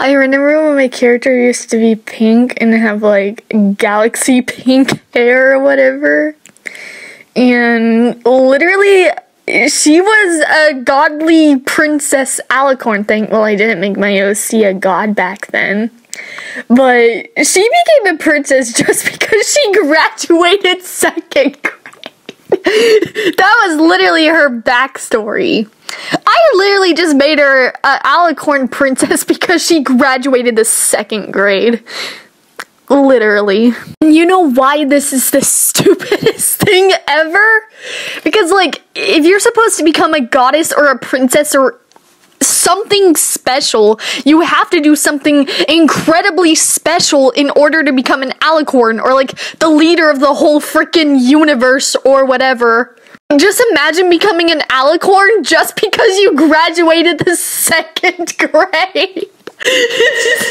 I remember when my character used to be pink and have like galaxy pink hair or whatever. And literally, she was a godly princess alicorn thing. Well, I didn't make my OC a god back then. But she became a princess just because she graduated second grade. that was literally her backstory. I literally just made her an alicorn princess because she graduated the second grade. Literally. And you know why this is the stupidest thing ever? Because, like, if you're supposed to become a goddess or a princess or something special, you have to do something incredibly special in order to become an alicorn or, like, the leader of the whole freaking universe or whatever. Just imagine becoming an alicorn just because you graduated the second grade.